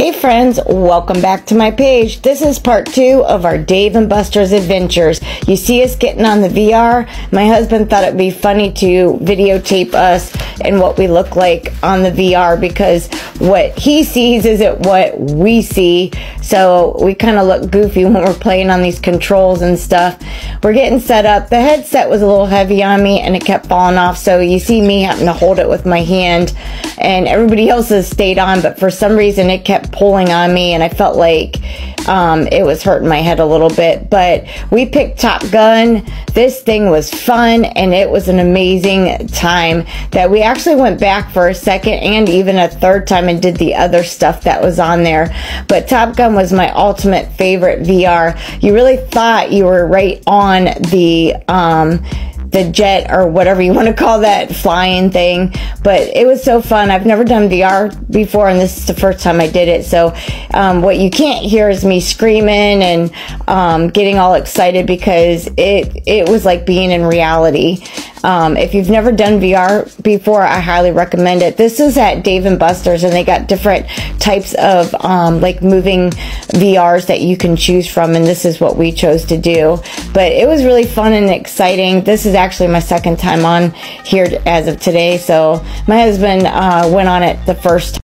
Hey friends, welcome back to my page. This is part two of our Dave and Buster's adventures. You see us getting on the VR. My husband thought it'd be funny to videotape us and what we look like on the VR because what he sees isn't what we see. So we kind of look goofy when we're playing on these controls and stuff. We're getting set up. The headset was a little heavy on me and it kept falling off. So you see me having to hold it with my hand and everybody else has stayed on, but for some reason it kept pulling on me and I felt like um, it was hurting my head a little bit. But we picked Top Gun. This thing was fun and it was an amazing time that we actually went back for a second and even a third time and did the other stuff that was on there. But Top Gun was my ultimate favorite VR. You really thought you were right on the um, the jet or whatever you want to call that flying thing. But it was so fun. I've never done VR before, and this is the first time I did it. So, um, what you can't hear is me screaming and um, getting all excited because it it was like being in reality. Um, if you've never done VR before, I highly recommend it. This is at Dave and Buster's, and they got different types of um, like moving VRs that you can choose from, and this is what we chose to do. But it was really fun and exciting. This is actually my second time on here as of today. So my husband uh, went on it the first